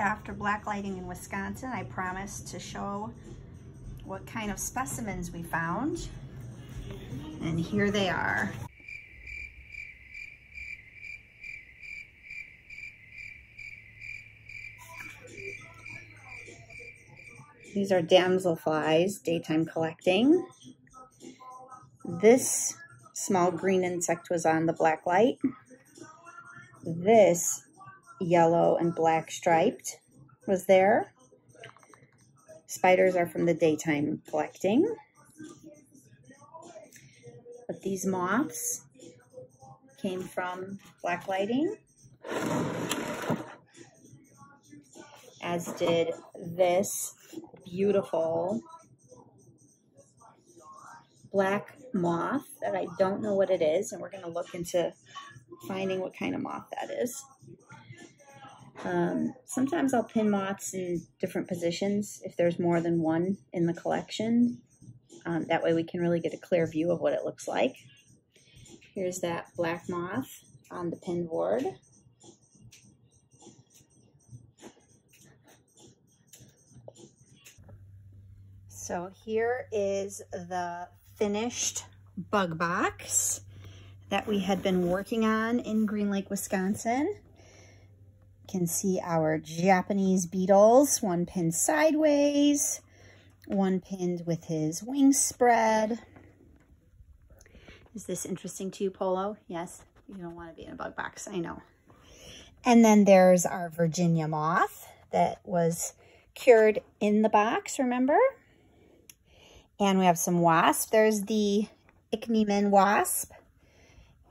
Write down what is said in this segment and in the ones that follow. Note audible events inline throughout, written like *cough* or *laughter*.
after blacklighting in Wisconsin, I promised to show what kind of specimens we found. And here they are. These are damselflies, daytime collecting. This small green insect was on the black light. This yellow and black striped was there. Spiders are from the daytime collecting. But these moths came from black lighting. As did this beautiful black moth that I don't know what it is. And we're going to look into finding what kind of moth that is. Um, sometimes I'll pin moths in different positions if there's more than one in the collection. Um, that way we can really get a clear view of what it looks like. Here's that black moth on the pin board. So here is the finished bug box that we had been working on in Green Lake, Wisconsin can see our Japanese beetles, one pinned sideways, one pinned with his wings spread. Is this interesting to you, Polo? Yes, you don't want to be in a bug box, I know. And then there's our Virginia moth that was cured in the box, remember? And we have some wasp. There's the Ichneumon wasp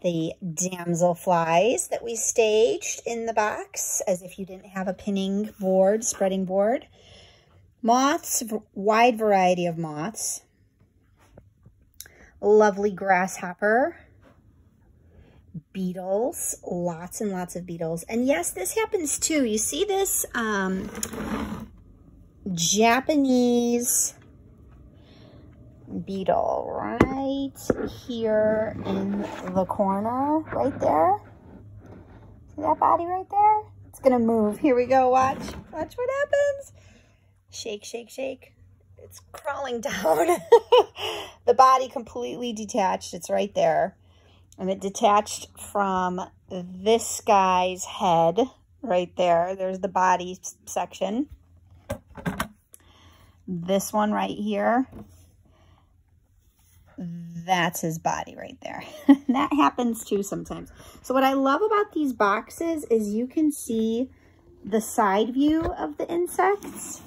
the damsel flies that we staged in the box as if you didn't have a pinning board, spreading board. Moths, wide variety of moths. Lovely grasshopper. Beetles, lots and lots of beetles. And yes, this happens too. You see this um, Japanese beetle right here in the corner, right there. See that body right there? It's gonna move. Here we go, watch. Watch what happens. Shake, shake, shake. It's crawling *laughs* down. the body completely detached. It's right there. And it detached from this guy's head right there. There's the body section. This one right here that's his body right there. *laughs* that happens too sometimes. So what I love about these boxes is you can see the side view of the insects.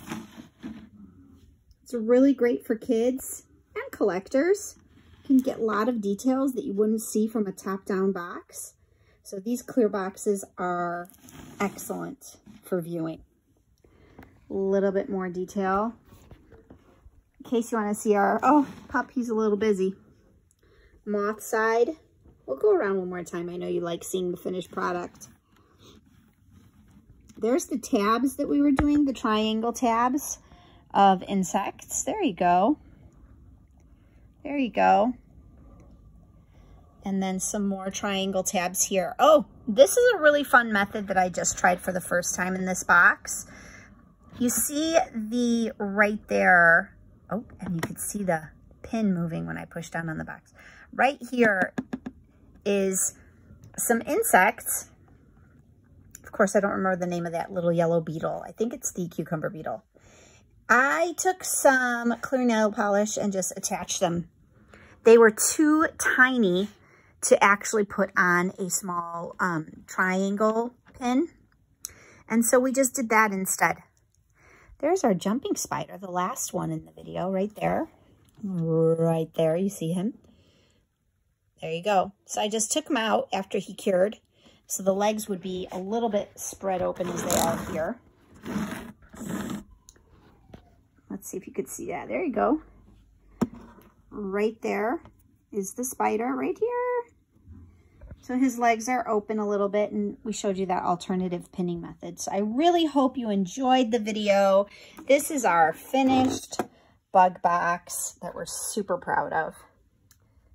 It's really great for kids and collectors. You can get a lot of details that you wouldn't see from a top-down box. So these clear boxes are excellent for viewing. A little bit more detail in case you want to see our, oh, puppy's a little busy. Moth side. We'll go around one more time. I know you like seeing the finished product. There's the tabs that we were doing, the triangle tabs of insects. There you go. There you go. And then some more triangle tabs here. Oh, this is a really fun method that I just tried for the first time in this box. You see the right there Oh, and you could see the pin moving when I push down on the box. Right here is some insects. Of course, I don't remember the name of that little yellow beetle. I think it's the cucumber beetle. I took some clear nail polish and just attached them. They were too tiny to actually put on a small um, triangle pin. And so we just did that instead. There's our jumping spider, the last one in the video right there. Right there, you see him. There you go. So I just took him out after he cured. So the legs would be a little bit spread open as they are here. Let's see if you could see that. There you go. Right there is the spider right here. So his legs are open a little bit and we showed you that alternative pinning method. So I really hope you enjoyed the video. This is our finished bug box that we're super proud of.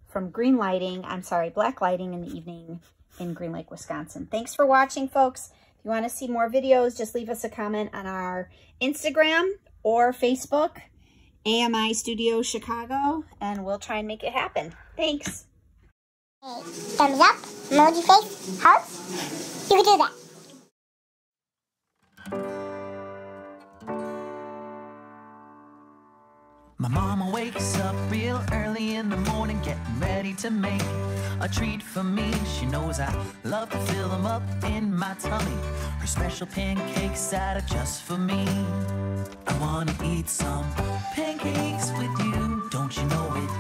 From Green Lighting, I'm sorry, Black Lighting in the evening in Green Lake, Wisconsin. Thanks for watching, folks. If you want to see more videos, just leave us a comment on our Instagram or Facebook, AMI Studio Chicago, and we'll try and make it happen. Thanks. Thumbs up, emoji face, hearts. You can do that. My mama wakes up real early in the morning, getting ready to make a treat for me. She knows I love to fill them up in my tummy. Her special pancakes that are just for me. I wanna eat some pancakes with you, don't you know it?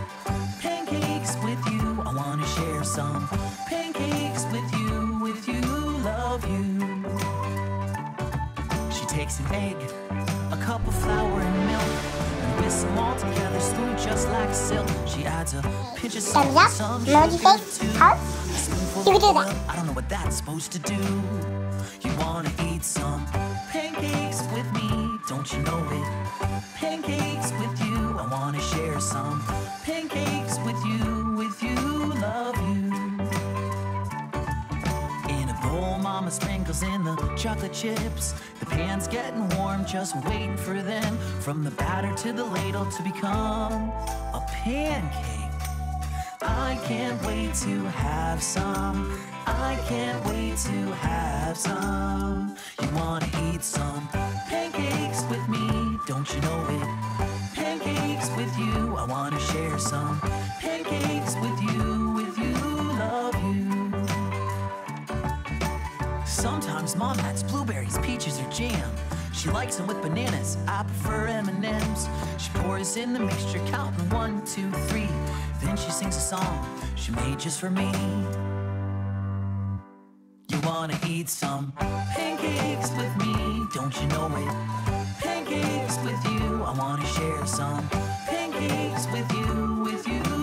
Some pancakes with you, with you, love you. She takes an egg, a cup of flour and milk, and whisk them all together, smooth just like silk. She adds a pinch of salt, some sugar too. You can do that. I don't know what that's supposed to do. You wanna eat some pancakes with me, don't you know it? Pancakes with you, I wanna share some pancakes with you, with you, a bowl, mama sprinkles in the chocolate chips. The pan's getting warm, just waiting for them. From the batter to the ladle to become a pancake. I can't wait to have some. I can't wait to have some. You wanna eat some pancakes with me? Don't you know it? Pancakes with you, I wanna share some pancakes with you, Sometimes mom adds blueberries, peaches, or jam. She likes them with bananas, I prefer M&Ms. She pours in the mixture, counting one, two, three. Then she sings a song she made just for me. You wanna eat some pancakes with me, don't you know it? Pancakes with you, I wanna share some pancakes with you, with you.